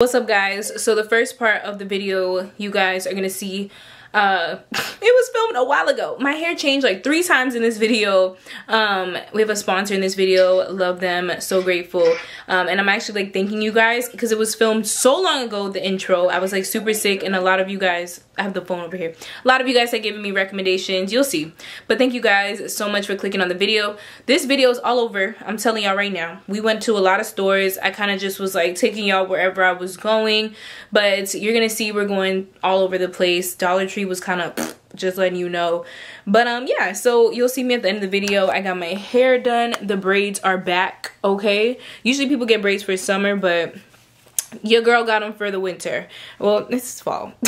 What's up guys? So the first part of the video you guys are gonna see uh it was filmed a while ago. My hair changed like three times in this video. Um we have a sponsor in this video. Love them. So grateful. Um and i'm actually like thanking you guys because it was filmed so long ago the intro. I was like super sick and a lot of you guys i have the phone over here. A lot of you guys have given me recommendations. You'll see. But thank you guys so much for clicking on the video. This video is all over. I'm telling y'all right now. We went to a lot of stores. I kind of just was like taking y'all wherever i was going. But you're gonna see we're going all over the place. Dollar tree was kind of just letting you know. But um yeah so you'll see me at the end of the video. I got my hair done. The braids are back okay? Usually people get braids for summer but your girl got them for the winter. Well this is fall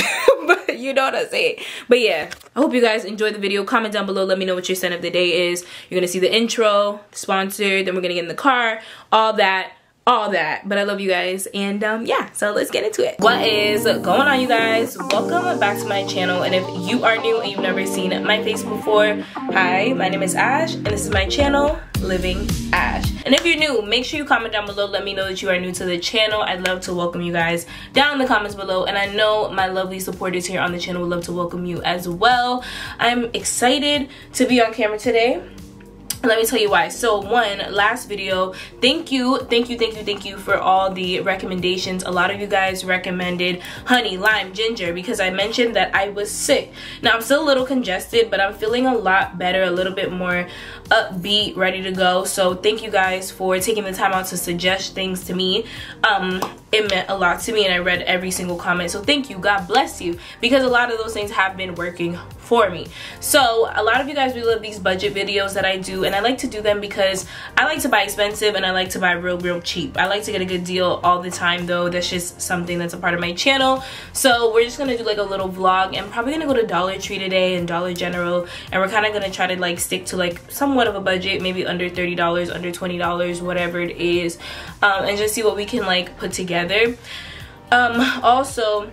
but you know what i'm saying but yeah i hope you guys enjoyed the video. Comment down below. Let me know what your scent of the day is. You're gonna see the intro the sponsor then we're gonna get in the car all that all that but i love you guys and um yeah so let's get into it. What is going on you guys? Welcome back to my channel and if you are new and you've never seen my face before hi my name is ash and this is my channel living ash. And if you're new make sure you comment down below let me know that you are new to the channel. I'd love to welcome you guys down in the comments below and i know my lovely supporters here on the channel would love to welcome you as well. I'm excited to be on camera today let me tell you why. So one last video thank you thank you thank you thank you for all the recommendations. A lot of you guys recommended honey lime ginger because i mentioned that i was sick. Now i'm still a little congested but i'm feeling a lot better a little bit more upbeat ready to go. So thank you guys for taking the time out to suggest things to me. Um it meant a lot to me and i read every single comment. So thank you. God bless you. Because a lot of those things have been working for me. So a lot of you guys really love these budget videos that i do and i like to do them because i like to buy expensive and i like to buy real real cheap. I like to get a good deal all the time though. That's just something that's a part of my channel. So we're just gonna do like a little vlog and probably gonna go to dollar tree today and dollar general and we're kind of gonna try to like stick to like somewhat of a budget maybe under 30 dollars under 20 dollars whatever it is um, and just see what we can like put together. Um also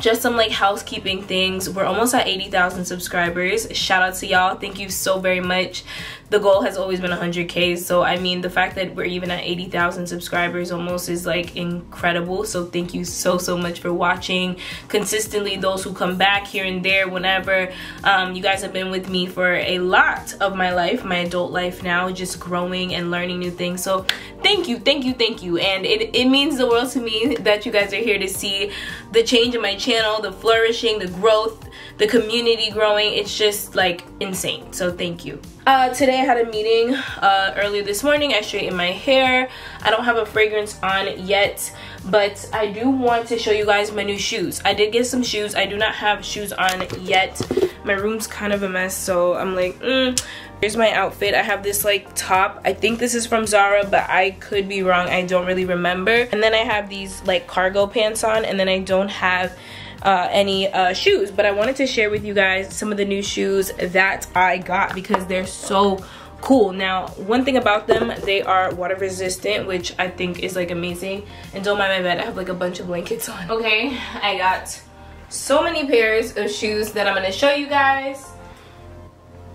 just some like housekeeping things. We're almost at 80,000 subscribers. Shout out to y'all. Thank you so very much the goal has always been 100k so i mean the fact that we're even at 80,000 subscribers almost is like incredible. So thank you so so much for watching. Consistently those who come back here and there whenever um, you guys have been with me for a lot of my life my adult life now just growing and learning new things. So thank you thank you thank you. And it, it means the world to me that you guys are here to see the change in my channel the flourishing the growth the community growing. It's just like insane. So thank you uh, today I had a meeting uh, earlier this morning. I straightened my hair. I don't have a fragrance on yet, but I do want to show you guys my new shoes. I did get some shoes. I do not have shoes on yet. My room's kind of a mess, so I'm like, mm. Here's my outfit. I have this like top. I think this is from Zara, but I could be wrong. I don't really remember. And then I have these like cargo pants on, and then I don't have uh, any uh, shoes but I wanted to share with you guys some of the new shoes that I got because they're so cool. Now one thing about them they are water resistant which I think is like amazing. And don't mind my bed I have like a bunch of blankets on. Okay I got so many pairs of shoes that I'm gonna show you guys.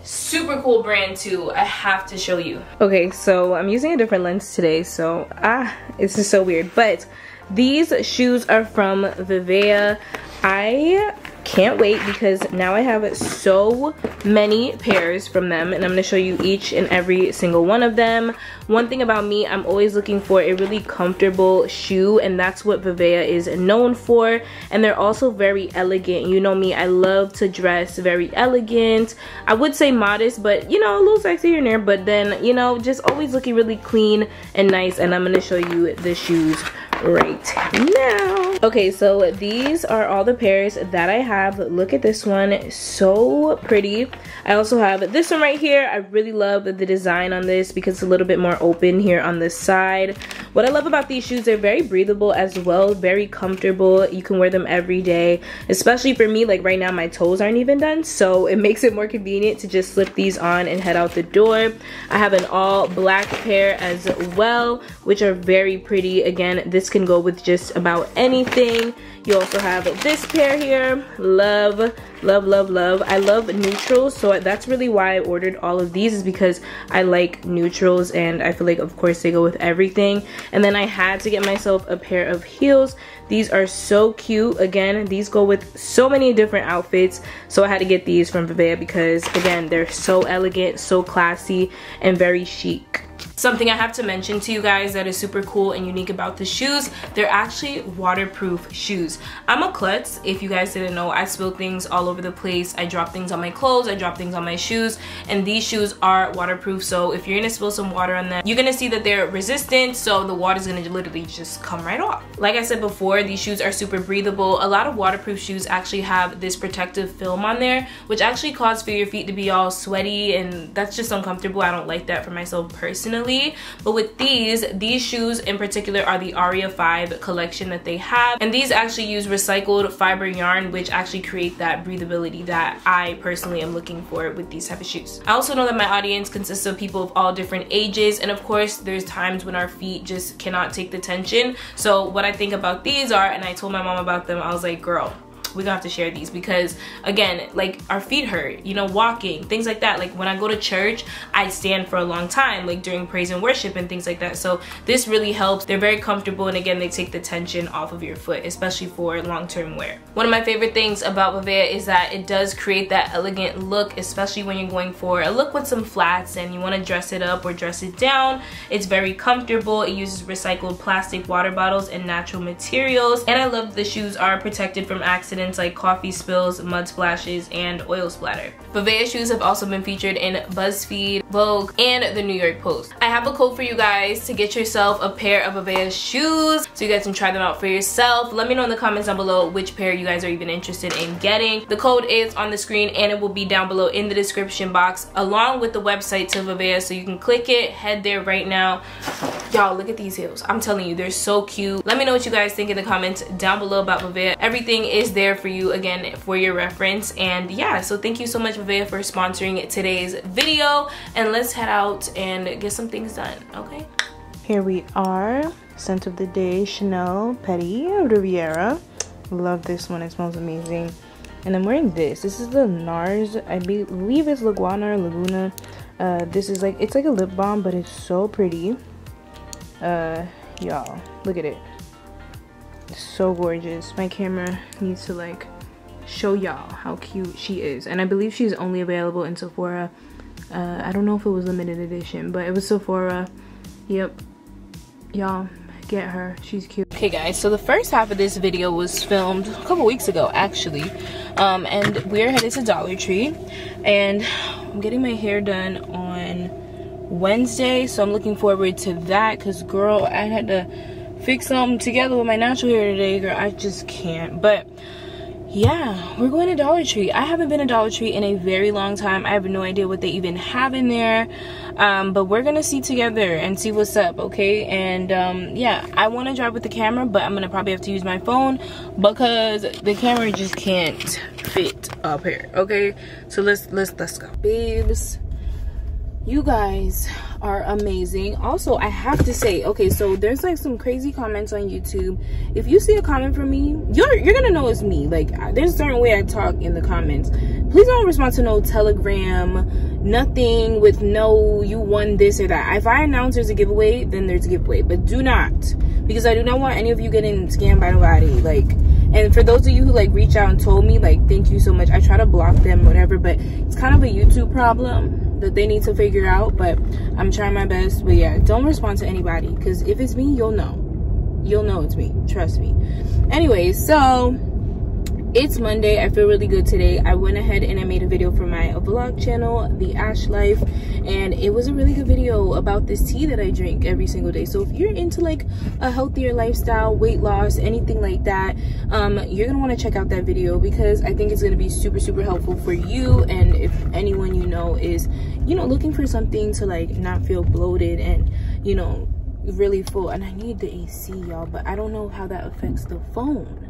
Super cool brand too. I have to show you. Okay so i'm using a different lens today so ah it's just so weird. But these shoes are from Vivaia I can't wait because now I have so many pairs from them and I'm going to show you each and every single one of them. One thing about me, I'm always looking for a really comfortable shoe and that's what Vivaia is known for and they're also very elegant. You know me, I love to dress very elegant. I would say modest but you know a little sexy here and there but then you know just always looking really clean and nice and I'm going to show you the shoes right now. Okay, so these are all the pairs that I have. Look at this one, so pretty. I also have this one right here. I really love the design on this because it's a little bit more open here on this side. What I love about these shoes, they're very breathable as well, very comfortable. You can wear them every day, especially for me, like right now my toes aren't even done, so it makes it more convenient to just slip these on and head out the door. I have an all black pair as well, which are very pretty. Again, this can go with just about anything. You also have this pair here. Love, love, love, love. I love neutrals, so that's really why I ordered all of these is because I like neutrals and I feel like of course they go with everything. And then I had to get myself a pair of heels. these are so cute again these go with so many different outfits so i had to get these from Vivaia because again they're so elegant so classy and very chic Something I have to mention to you guys that is super cool and unique about the shoes, they're actually waterproof shoes. I'm a klutz, if you guys didn't know, I spill things all over the place. I drop things on my clothes, I drop things on my shoes, and these shoes are waterproof, so if you're gonna spill some water on them, you're gonna see that they're resistant, so the water's gonna literally just come right off. Like I said before, these shoes are super breathable. A lot of waterproof shoes actually have this protective film on there, which actually causes for your feet to be all sweaty, and that's just uncomfortable. I don't like that for myself personally but with these these shoes in particular are the aria 5 collection that they have and these actually use recycled fiber yarn which actually create that that i personally am looking for with these type of shoes i also know that my audience consists of people of all different ages and of course there's times when our feet just cannot take the tension. So what i think about these are and i told my mom about them i was like girl we're gonna have to share these because again like our feet hurt you know walking things like that. Like when i go to church i stand for a long time like during praise and worship and things like that. So this really helps. They're very comfortable and again they take the tension off of your foot especially for long-term wear. One of my favorite things about Vivaia is that it does create that elegant look especially when you're going for a look with some flats and you want to dress it up or dress it down. It's very comfortable. It uses recycled plastic water bottles and natural materials. And i love the shoes are protected from accidents like coffee spills, mud splashes, and oil splatter. Vivaia shoes have also been featured in BuzzFeed, Vogue, and the New York Post. I have a code for you guys to get yourself a pair of Vivaia shoes so you guys can try them out for yourself. Let me know in the comments down below which pair you guys are even interested in getting. The code is on the screen and it will be down below in the description box along with the website to Vivaia so you can click it, head there right now. Y'all, look at these heels. I'm telling you, they're so cute. Let me know what you guys think in the comments down below about Vivaia. Everything is there for you again for your reference. And yeah so thank you so much Vivaia for sponsoring today's video. And let's head out and get some things done okay? Here we are. Scent of the day Chanel Paris Riviera. Love this one. It smells amazing. And I'm wearing this. This is the NARS I believe it's Laguana or Laguna. Uh, this is like it's like a lip balm but it's so pretty. Uh y'all look at it so gorgeous. My camera needs to like show y'all how cute she is. And i believe she's only available in sephora. Uh, i don't know if it was limited edition but it was sephora. Yep. Y'all get her. She's cute. Okay guys so the first half of this video was filmed a couple weeks ago actually. Um, and we're headed to dollar tree. And i'm getting my hair done on wednesday so i'm looking forward to that because girl i had to fix something together with my natural hair today, girl. I just can't. But yeah, we're going to Dollar Tree. I haven't been to Dollar Tree in a very long time. I have no idea what they even have in there. Um, but we're gonna see together and see what's up, okay? And um, yeah, I want to drive with the camera, but I'm gonna probably have to use my phone because the camera just can't fit up here, okay? So let's let's let's go, babes you guys are amazing. Also i have to say okay so there's like some crazy comments on youtube. If you see a comment from me you're you're gonna know it's me. Like there's a certain way i talk in the comments. Please don't respond to no telegram nothing with no you won this or that. If i announce there's a giveaway then there's a giveaway but do not because i do not want any of you getting scammed by nobody. Like and for those of you who like reach out and told me like thank you so much i try to block them whatever but it's kind of a youtube problem that they need to figure out but i'm trying my best. But yeah don't respond to anybody because if it's me you'll know. You'll know it's me. Trust me. Anyways so it's monday. I feel really good today. I went ahead and i made a video for my vlog channel the ash life and it was a really good video about this tea that i drink every single day. So if you're into like a healthier lifestyle weight loss anything like that um, you're gonna want to check out that video because i think it's to be super super helpful for you and if anyone you know is you know looking for something to like not feel bloated and you know really full. And i need the ac y'all but i don't know how that affects the phone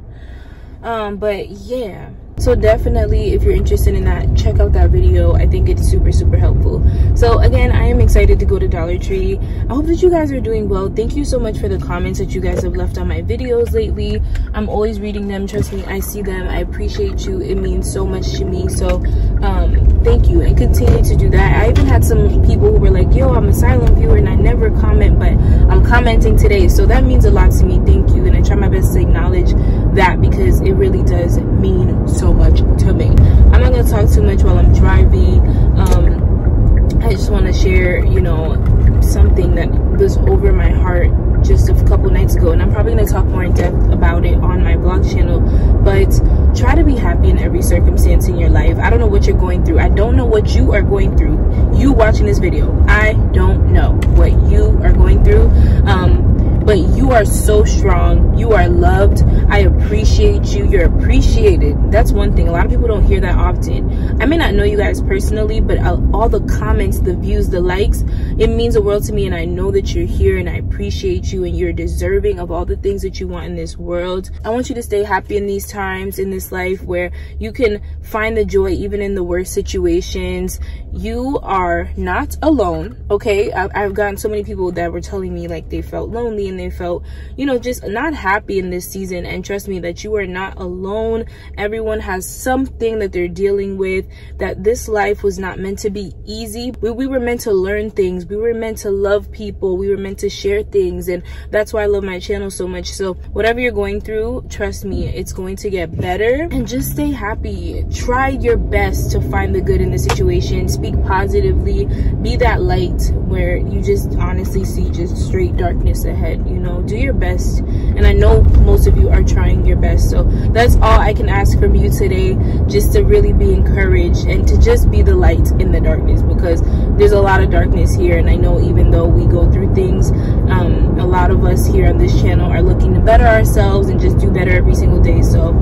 um but yeah. So definitely if you're interested in that check out that video. I think it's super super helpful. So again i am excited to go to dollar tree. I hope that you guys are doing well. Thank you so much for the comments that you guys have left on my videos lately. I'm always reading them. Trust me i see them. I appreciate you. It means so much to me. So um thank you. And continue to do that. I even had some people who were like yo i'm a silent viewer and i never comment but i'm commenting today. So that means a lot to me. Thank you. And i try my best to acknowledge that because it really does mean so much to me. I'm not gonna talk too much while I'm driving. Um, I just want to share, you know, something that was over my heart just a couple nights ago and i'm probably going to talk more in depth about it on my blog channel but try to be happy in every circumstance in your life. I don't know what you're going through. I don't know what you are going through. You watching this video. I don't know what you are going through. Um, but you are so strong. You are loved. I appreciate you. You're appreciated. That's one thing. A lot of people don't hear that often. I may not know you guys personally but uh, all the comments the views the likes it means the world to me and i know that you're here and i appreciate you and you're deserving of all the things that you want in this world. I want you to stay happy in these times in this life where you can find the joy even in the worst situations. You are not alone okay? I've gotten so many people that were telling me like they felt lonely and they felt, you know, just not happy in this season. And trust me that you are not alone. Everyone has something that they're dealing with, that this life was not meant to be easy. We, we were meant to learn things. We were meant to love people. We were meant to share things. And that's why I love my channel so much. So whatever you're going through, trust me, it's going to get better. And just stay happy. Try your best to find the good in the situation. Speak positively. Be that light where you just honestly see just straight darkness ahead you know do your best. And i know most of you are trying your best. So that's all i can ask from you today just to really be encouraged and to just be the light in the darkness because there's a lot of darkness here. And i know even though we go through things um, a lot of us here on this channel are looking to better ourselves and just do better every single day. So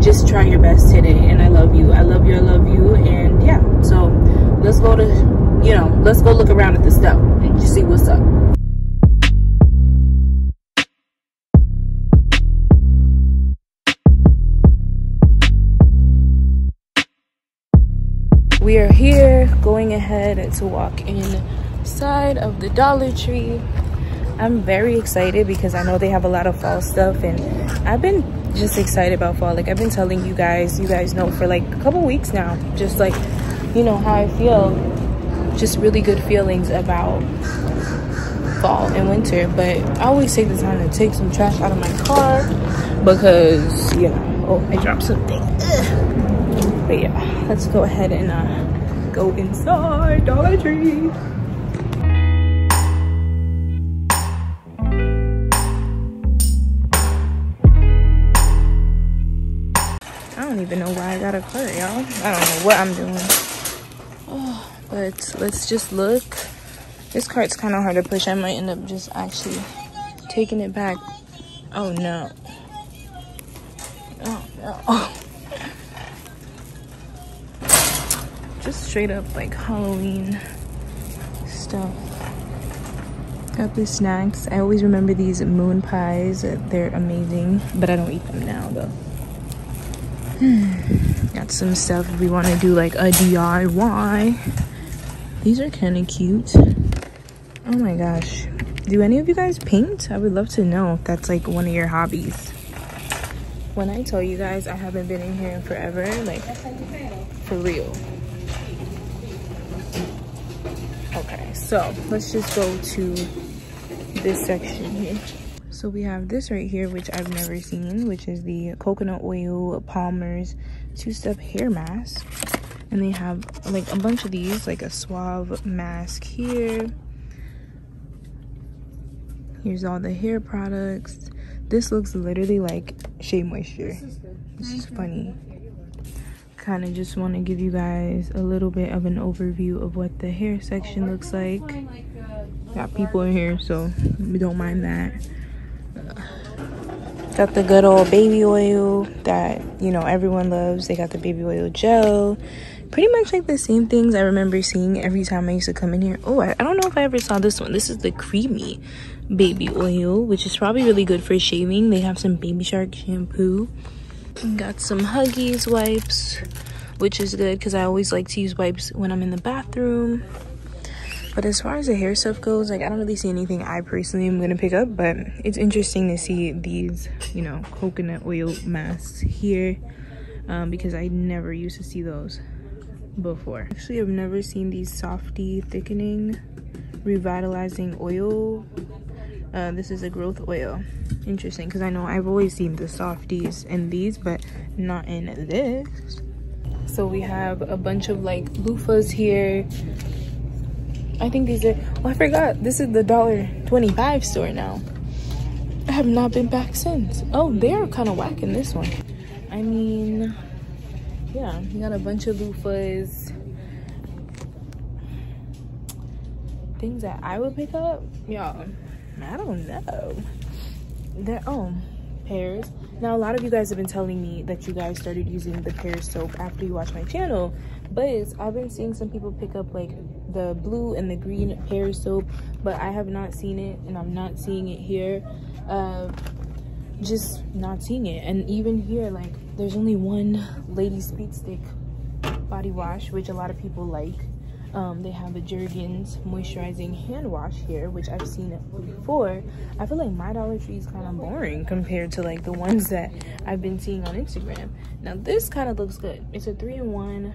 just try your best today. And i love you. I love you. I love you. And yeah so let's go to you know let's go look around at the stuff. And just see what's up we are here going ahead to walk inside of the dollar tree. I'm very excited because i know they have a lot of fall stuff and i've been just excited about fall. Like i've been telling you guys you guys know for like a couple weeks now just like you know how i feel. Just really good feelings about fall and winter. But i always take the time to take some trash out of my car because you know oh i dropped something. Ugh but yeah let's go ahead and uh, go inside dollar tree I don't even know why I got a cart, y'all. I don't know what I'm doing. Oh, but let's just look. This cart's kind of hard to push. I might end up just actually taking it back. Oh, no. Oh, no. just straight up like Halloween stuff. Got these snacks. I always remember these moon pies. They're amazing, but I don't eat them now though. Got some stuff if we want to do like a DIY. These are kind of cute. Oh my gosh. Do any of you guys paint? I would love to know if that's like one of your hobbies. When I tell you guys I haven't been in here in forever, like for real. okay so let's just go to this section here. So we have this right here which i've never seen which is the coconut oil palmer's two-step hair mask. And they have like a bunch of these like a suave mask here. Here's all the hair products. This looks literally like shea moisture. This is funny kind of just want to give you guys a little bit of an overview of what the hair section looks like. Got people in here so we don't mind that. Got the good old baby oil that you know everyone loves. They got the baby oil gel. Pretty much like the same things i remember seeing every time i used to come in here. Oh I, I don't know if i ever saw this one. This is the creamy baby oil which is probably really good for shaving. They have some baby shark shampoo Got some Huggies wipes, which is good because I always like to use wipes when I'm in the bathroom. But as far as the hair stuff goes, like I don't really see anything I personally am gonna pick up, but it's interesting to see these, you know, coconut oil masks here um, because I never used to see those before. Actually, I've never seen these softy thickening, revitalizing oil. Uh, this is a growth oil. Interesting, because I know I've always seen the softies in these, but not in this. So we have a bunch of like loofahs here I think these are, oh, I forgot. This is the dollar 25 store now. I have not been back since. Oh, they're kind of whacking this one. I mean, yeah, you got a bunch of loofahs. Things that I would pick up? Y'all, I don't know. They're, oh, pears. Now, a lot of you guys have been telling me that you guys started using the pear soap after you watched my channel. But I've been seeing some people pick up like the blue and the green pear soap but i have not seen it and i'm not seeing it here uh, just not seeing it and even here like there's only one lady speed stick body wash which a lot of people like um, they have a Jergens moisturizing hand wash here, which I've seen before. I feel like my Dollar Tree is kind of boring compared to like the ones that I've been seeing on Instagram. Now this kind of looks good. It's a three-in-one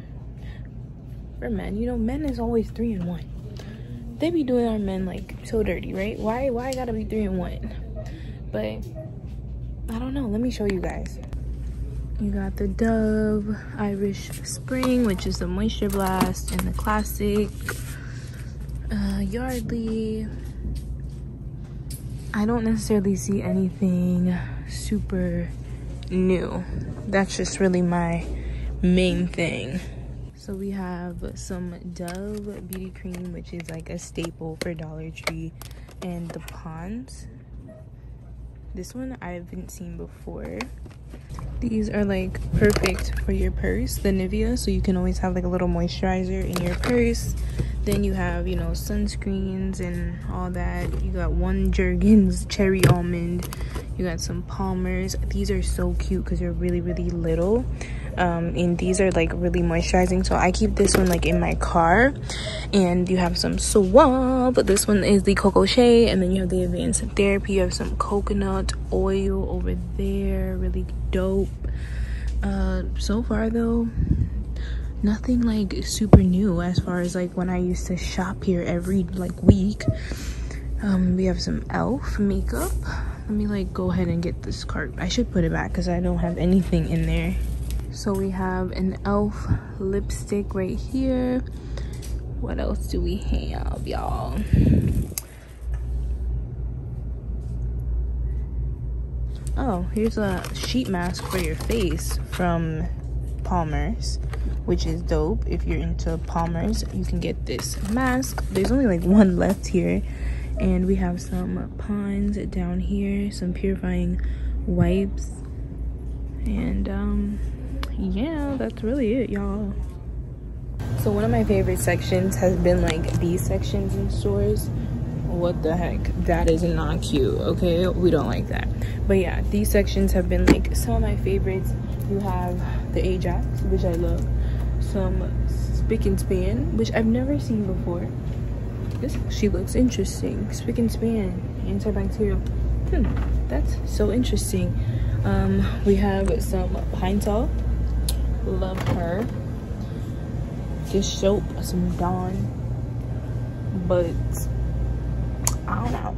for men. You know, men is always three-in-one. They be doing our men like so dirty, right? Why why gotta be three-in-one? But I don't know. Let me show you guys. You got the Dove Irish Spring, which is the Moisture Blast, and the Classic uh, Yardley. I don't necessarily see anything super new. That's just really my main thing. So we have some Dove Beauty Cream, which is like a staple for Dollar Tree, and the Pond's. This one I haven't seen before. These are like perfect for your purse, the Nivea, so you can always have like a little moisturizer in your purse. Then you have, you know, sunscreens and all that. You got one Jergens Cherry Almond. You got some Palmer's. These are so cute because they're really, really little um, and these are like really moisturizing. So i keep this one like in my car. And you have some swamp this one is the coco shea. And then you have the advanced therapy. You have some coconut oil over there. Really dope. Uh so far though nothing like super new as far as like when i used to shop here every like week. Um we have some elf makeup. Let me like go ahead and get this cart. I should put it back because i don't have anything in there so we have an elf lipstick right here. What else do we have y'all? Oh here's a sheet mask for your face from palmer's which is dope. If you're into palmer's you can get this mask. There's only like one left here. And we have some Pond's down here some purifying wipes. And um yeah that's really it y'all. So one of my favorite sections has been like these sections in stores. What the heck? That is not cute okay? We don't like that. But yeah these sections have been like some of my favorites. You have the ajax which i love. Some spick and span which i've never seen before. This she looks interesting. Spick and span antibacterial. Hmm that's so interesting. Um we have some Pine-Sol love her. This soap some dawn. But i don't know.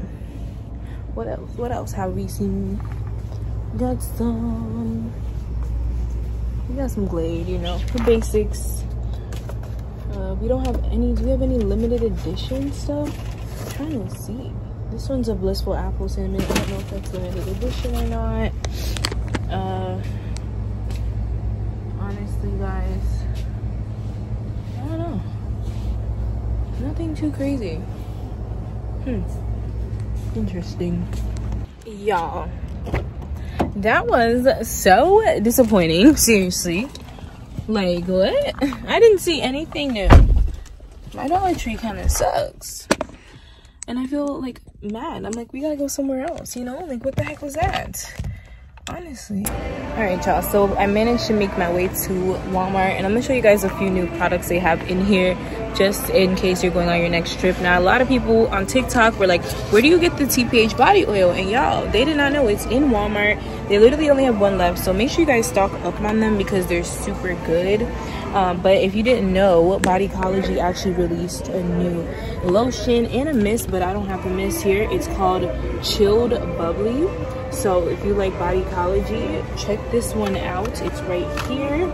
What else what else have we seen? Got some we got some glade you know the basics. Uh, we don't have any do we have any limited edition stuff? I'm trying to see. This one's a blissful apple cinnamon. I don't know if that's limited edition or not uh honestly guys i don't know nothing too crazy. Hmm. Interesting. Y'all. That was so disappointing seriously. Like what? I didn't see anything new. My dollar tree kind of sucks. And i feel like mad. I'm like we gotta go somewhere else you know? Like what the heck was that? Honestly. All right, y'all. So I managed to make my way to Walmart and I'm gonna show you guys a few new products they have in here just in case you're going on your next trip. Now, a lot of people on TikTok were like, where do you get the TPH body oil? And y'all, they did not know it's in Walmart. They literally only have one left. So make sure you guys stock up on them because they're super good. Um, but if you didn't know, Bodycology actually released a new lotion and a mist, but I don't have the mist here. It's called Chilled Bubbly. So if you like Bodycology, check this one out. It's right here.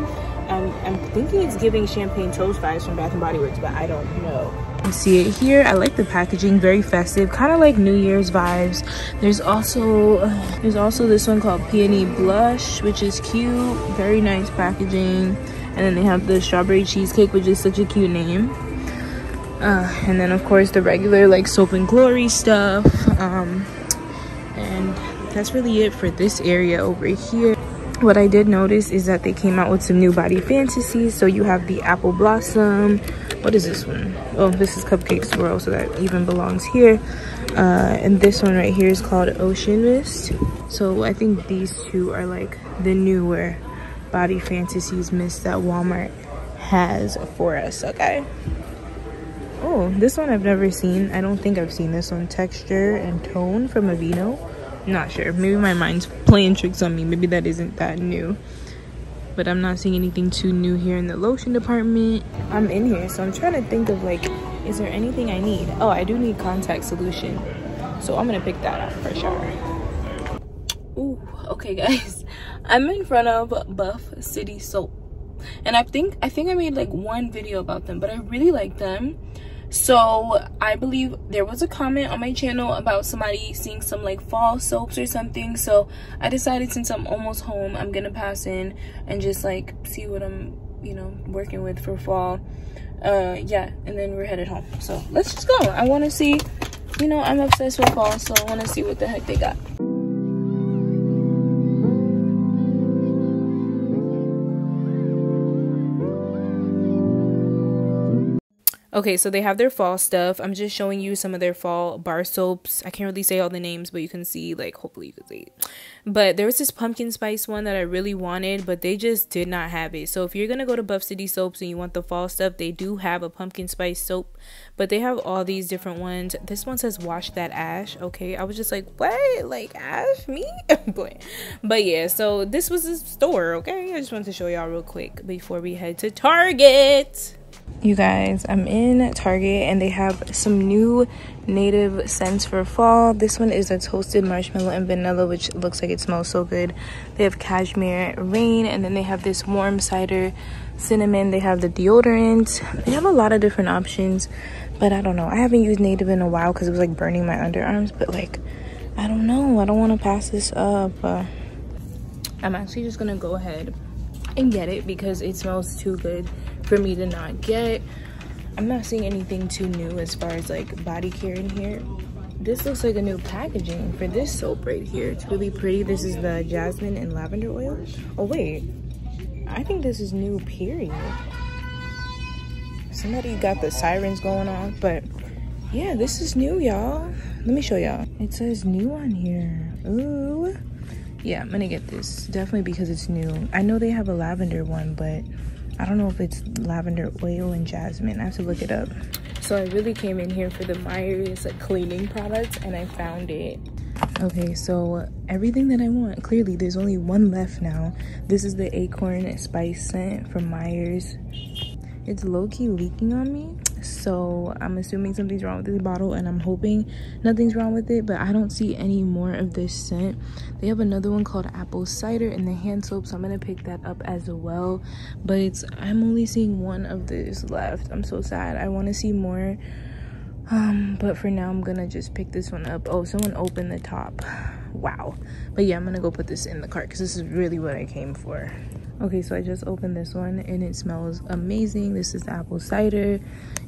Um, I'm thinking it's giving champagne toast vibes from Bath Body Works, but I don't know. You see it here. I like the packaging, very festive, kind of like New Year's vibes. There's also there's also this one called Peony Blush, which is cute, very nice packaging. And then they have the strawberry cheesecake which is such a cute name. Uh, and then of course the regular like soap and glory stuff. Um, and that's really it for this area over here what i did notice is that they came out with some new body fantasies so you have the apple blossom what is this one? Oh, this is cupcake swirl so that even belongs here uh, and this one right here is called ocean mist so i think these two are like the newer body fantasies mist that Walmart has for us, okay? Oh, this one I've never seen. I don't think I've seen this one. Texture and tone from Aveeno. Not sure. Maybe my mind's playing tricks on me. Maybe that isn't that new. But I'm not seeing anything too new here in the lotion department. I'm in here, so I'm trying to think of like, is there anything I need? Oh, I do need contact solution. So I'm gonna pick that up for sure. Ooh, okay guys. I'm in front of Buff City Soap. And I think I think I made like one video about them, but I really like them. So I believe there was a comment on my channel about somebody seeing some like fall soaps or something. So I decided since I'm almost home, I'm gonna pass in and just like see what I'm, you know, working with for fall. Uh yeah, and then we're headed home. So let's just go. I wanna see, you know, I'm obsessed with fall, so I wanna see what the heck they got. Okay, so they have their fall stuff. I'm just showing you some of their fall bar soaps. I can't really say all the names, but you can see, like, hopefully you can see it. But there was this pumpkin spice one that I really wanted, but they just did not have it. So if you're going to go to Buff City Soaps and you want the fall stuff, they do have a pumpkin spice soap. But they have all these different ones. This one says wash that ash. Okay, I was just like, what? Like, ash? Me? but yeah, so this was the store, okay? I just wanted to show y'all real quick before we head to Target you guys i'm in target and they have some new native scents for fall. This one is a toasted marshmallow and vanilla which looks like it smells so good. They have cashmere rain and then they have this warm cider cinnamon. They have the deodorant. They have a lot of different options but i don't know. I haven't used native in a while because it was like burning my underarms but like i don't know. I don't want to pass this up uh, i'm actually just gonna go ahead and get it because it smells too good for me to not get. I'm not seeing anything too new as far as like body care in here. This looks like a new packaging for this soap right here. It's really pretty. This is the jasmine and lavender oil. Oh wait, I think this is new period. Somebody got the sirens going on, but yeah, this is new, y'all. Let me show y'all. It says new on here. Ooh. Yeah, I'm gonna get this. Definitely because it's new. I know they have a lavender one, but I don't know if it's lavender oil and jasmine. I have to look it up. So I really came in here for the Meyer's cleaning products and I found it. Okay, so everything that I want. Clearly, there's only one left now. This is the acorn spice scent from Meyer's. It's low-key leaking on me so i'm assuming something's wrong with this bottle and i'm hoping nothing's wrong with it but i don't see any more of this scent. They have another one called apple cider in the hand soap so i'm gonna pick that up as well. But it's i'm only seeing one of this left. I'm so sad. I want to see more. Um but for now i'm gonna just pick this one up. Oh someone opened the top. Wow. But yeah i'm gonna go put this in the cart because this is really what i came for okay so i just opened this one and it smells amazing. This is apple cider.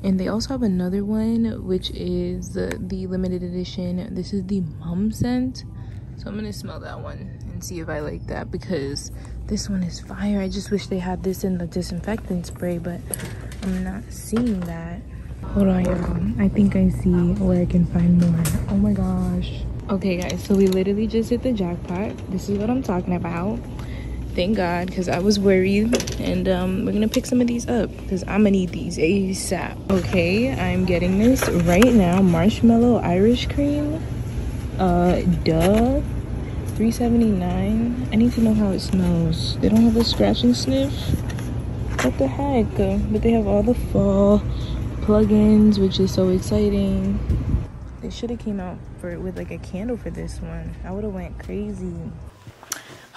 And they also have another one which is the, the limited edition. This is the mum scent. So i'm gonna smell that one and see if i like that because this one is fire. I just wish they had this in the disinfectant spray but i'm not seeing that. Hold on y'all. I think i see where i can find more. Oh my gosh. Okay guys, so we literally just hit the jackpot. This is what I'm talking about. Thank God, because I was worried. And um, we're gonna pick some of these up because I'm gonna need these ASAP. Okay, I'm getting this right now. Marshmallow Irish cream. Uh, duh. 379 I need to know how it smells. They don't have a scratch and sniff. What the heck? But they have all the fall plugins, which is so exciting. They should have came out for with like a candle for this one. I would have went crazy.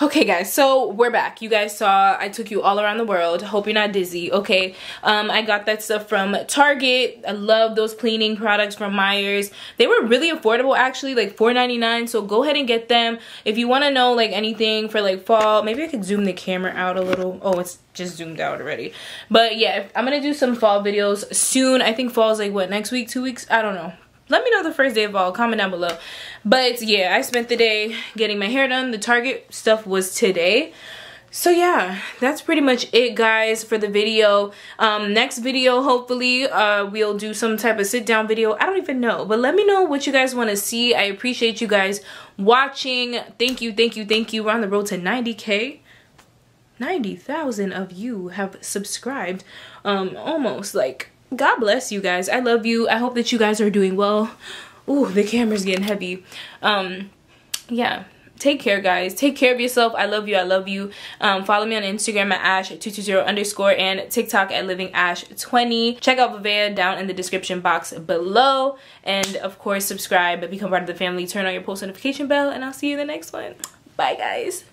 Okay guys, so we're back. You guys saw I took you all around the world. Hope you're not dizzy, okay? Um, I got that stuff from Target. I love those cleaning products from Meyer's. They were really affordable actually, like $4.99. So go ahead and get them. If you want to know like anything for like fall, maybe I could zoom the camera out a little. Oh, it's just zoomed out already. But yeah, I'm going to do some fall videos soon. I think fall's like what, next week, two weeks? I don't know let me know the first day of all. Comment down below. But yeah i spent the day getting my hair done. The target stuff was today. So yeah that's pretty much it guys for the video. Um next video hopefully uh we'll do some type of sit down video. I don't even know. But let me know what you guys want to see. I appreciate you guys watching. Thank you thank you thank you. We're on the road to 90k 90,000 of you have subscribed um almost like God bless you guys. I love you. I hope that you guys are doing well. Ooh, the camera's getting heavy. Um, yeah. Take care, guys. Take care of yourself. I love you. I love you. Um, follow me on Instagram at ash220 underscore and TikTok at livingash20. Check out Vivaia down in the description box below. And of course, subscribe, and become part of the family, turn on your post notification bell, and I'll see you in the next one. Bye, guys.